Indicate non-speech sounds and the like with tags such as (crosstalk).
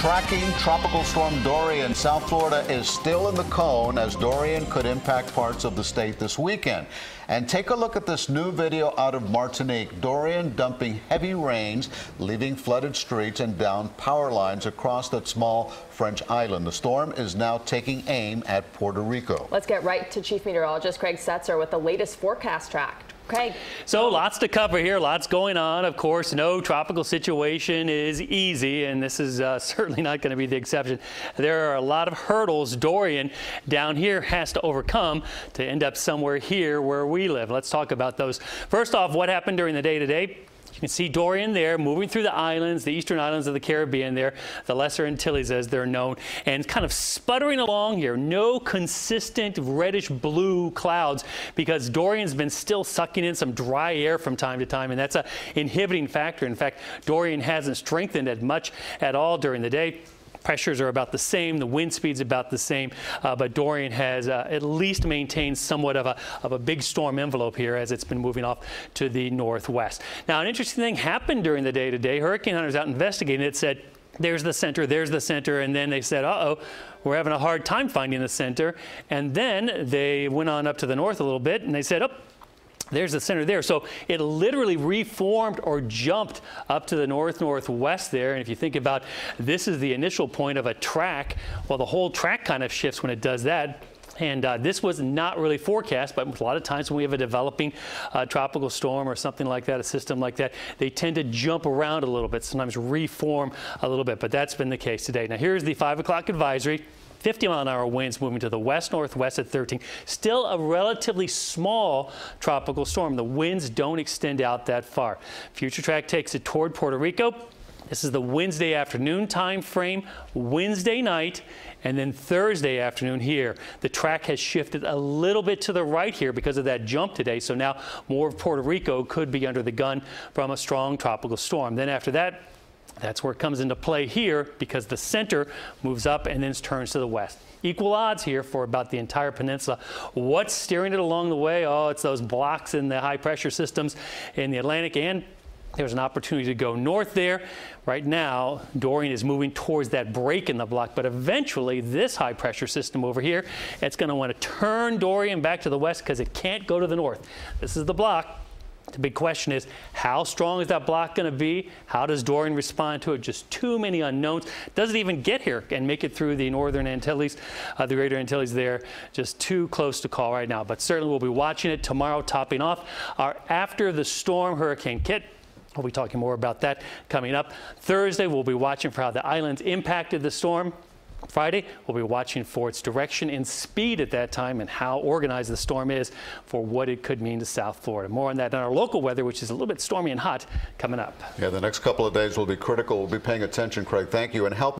tracking Tropical Storm Dorian. South Florida is still in the cone as Dorian could impact parts of the state this weekend. And take a look at this new video out of Martinique. Dorian dumping heavy rains, leaving flooded streets and down power lines across that small French island. The storm is now taking aim at Puerto Rico. Let's get right to Chief Meteorologist Craig Setzer with the latest forecast track. Craig. So lots to cover here, lots going on. Of course, no tropical situation is easy, and this is uh, (laughs) certainly not going to be the exception. There are a lot of hurdles Dorian down here has to overcome to end up somewhere here where we live. Let's talk about those. First off, what happened during the day today? You can see Dorian there moving through the islands, the eastern islands of the Caribbean there, the Lesser Antilles as they're known, and kind of sputtering along here. No consistent reddish blue clouds because Dorian's been still sucking in some dry air from time to time, and that's a inhibiting factor. In fact, Dorian hasn't strengthened as much at all during the day. Pressures are about the same, the wind speed's about the same, uh, but Dorian has uh, at least maintained somewhat of a, of a big storm envelope here as it's been moving off to the northwest. Now, an interesting thing happened during the day today. Hurricane hunters out investigating it said, there's the center, there's the center, and then they said, uh-oh, we're having a hard time finding the center. And then they went on up to the north a little bit, and they said, oh, there's the center there. So it literally reformed or jumped up to the north northwest there. And if you think about this is the initial point of a track, well, the whole track kind of shifts when it does that. And uh, this was not really forecast, but a lot of times when we have a developing uh, tropical storm or something like that, a system like that, they tend to jump around a little bit, sometimes reform a little bit. But that's been the case today. Now, here's the 5 o'clock advisory. 50 mile an hour winds moving to the west northwest at 13. Still a relatively small tropical storm. The winds don't extend out that far. Future track takes it toward Puerto Rico. This is the Wednesday afternoon time frame, Wednesday night, and then Thursday afternoon here. The track has shifted a little bit to the right here because of that jump today. So now more of Puerto Rico could be under the gun from a strong tropical storm. Then after that, that's where it comes into play here because the center moves up and then turns to the west. Equal odds here for about the entire peninsula. What's steering it along the way? Oh, it's those blocks in the high pressure systems in the Atlantic and there's an opportunity to go north there. Right now, Dorian is moving towards that break in the block, but eventually this high pressure system over here, it's going to want to turn Dorian back to the west because it can't go to the north. This is the block. The big question is, how strong is that block going to be? How does Dorian respond to it? Just too many unknowns. Does it even get here and make it through the northern Antilles, uh, the greater Antilles there? Just too close to call right now. But certainly we'll be watching it tomorrow, topping off our after the storm Hurricane Kit. We'll be talking more about that coming up. Thursday, we'll be watching for how the islands impacted the storm. Friday, we'll be watching for its direction and speed at that time and how organized the storm is for what it could mean to South Florida. More on that in our local weather, which is a little bit stormy and hot, coming up. Yeah, the next couple of days will be critical. We'll be paying attention, Craig. Thank you. And help